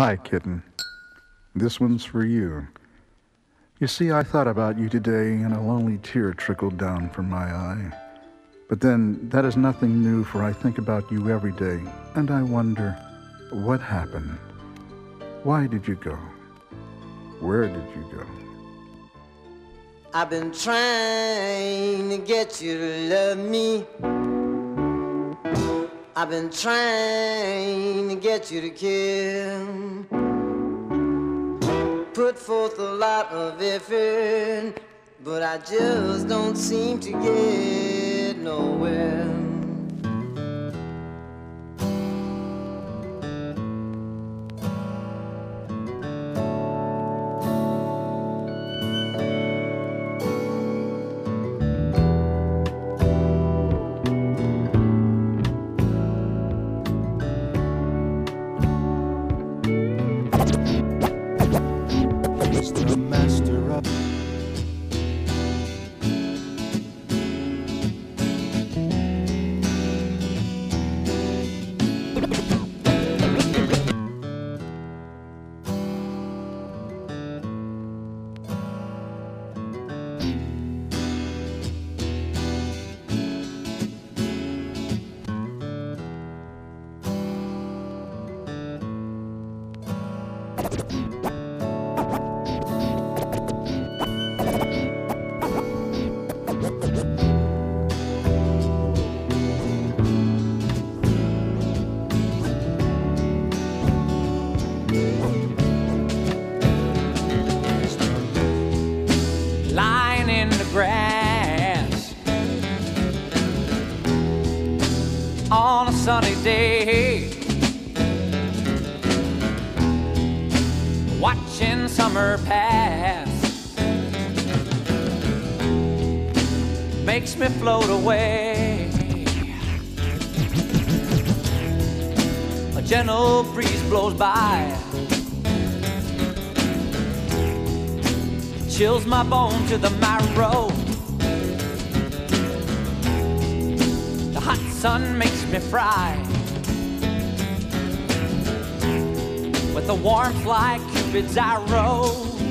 Hi, kitten. This one's for you. You see, I thought about you today, and a lonely tear trickled down from my eye. But then, that is nothing new, for I think about you every day, and I wonder, what happened? Why did you go? Where did you go? I've been trying to get you to love me. I've been trying to get you to kill. Put forth a lot of effort, but I just don't seem to get master of sunny day, watching summer pass. Makes me float away. A gentle breeze blows by. chills my bone to the marrow. Sun makes me fry. With a warmth like Cupid's arrow.